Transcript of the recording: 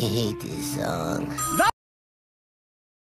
hate this song.